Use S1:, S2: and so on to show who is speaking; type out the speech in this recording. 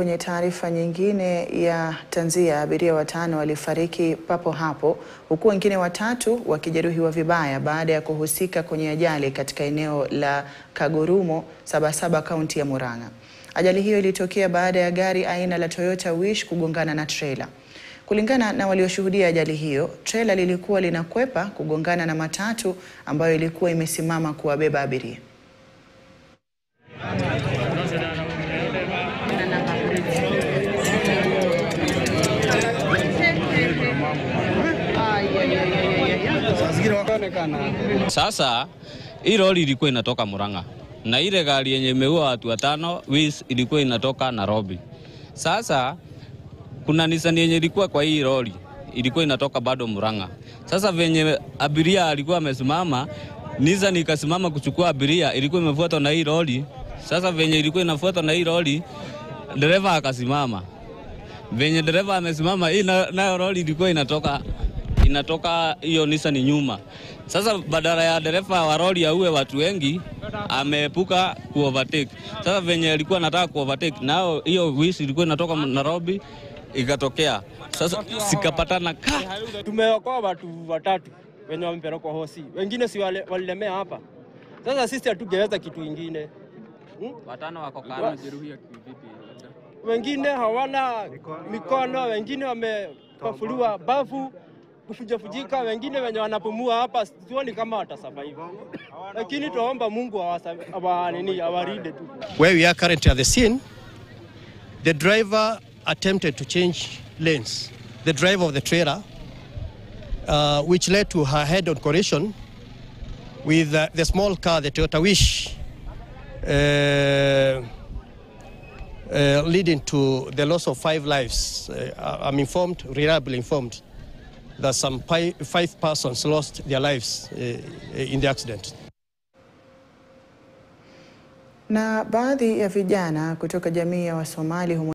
S1: kwenye taarifa nyingine ya tanzia, abiria watano walifariki papo hapo huku wengine watatu wakijeruhiwa vibaya baada ya kuhusika kwenye ajali katika eneo la Kagurumo, Sabasaba, kaunti ya Murang'a. Ajali hiyo ilitokea baada ya gari aina la Toyota Wish kugongana na trela. Kulingana na walioshuhudia ajali hiyo, trela lilikuwa linakwepa kugongana na matatu ambayo ilikuwa imesimama kuwabeba abiria.
S2: Sasa hii lori ilikuwa inatoka Murang'a na ile gari yenye imeua watu watano wis ilikuwa inatoka Nairobi. Sasa kuna Nissan yenye ilikuwa kwa hii lori ilikuwa inatoka bado Murang'a. Sasa venye abiria alikuwa amesimama, Nissan ikasimama kuchukua abiria, ilikuwa imefuatwa na hii lori. Sasa venye ilikuwa inafuatwa na hii lori, dereva akasimama. Venye dereva amesimama, hii na- nayo roli ilikuwa inatoka inatoka hiyo Nissan nyuma. Sasa badala ya dereva wa roli auwe watu wengi, ameepuka kuovertake. Sasa venye alikuwa anataka kuovertake, nao hiyo Wish ilikuwa inatoka Nairobi ikatokea. Sasa sikapatana ka
S3: Tumeokoa watu watatu wenye wamepelekwa hosi, wengine si wale- walilemea hapa. Sasa sisi hatungeweza kitu ingine hmm?
S2: watano wako
S3: Wa- Wengine hawana mikono, wengine wamepafuliwa bavu kufujafujika, wengine wenye wanapumua hapa, sioni kama watasurvive, lakini tuomba Mungu awanini awaride tu.
S4: Where we are currently at the scene, the driver attempted to change lanes. The driver of the trailer, uh, which led to her head-on collision with uh, the small car, the Toyota Wish, uh, uh, leading to the loss of five lives. Uh, I'm informed, reliably informed, that some five persons lost their lives uh, in the accident.
S1: Na baadhi ya vijana kutoka jamii ya Wasomali humu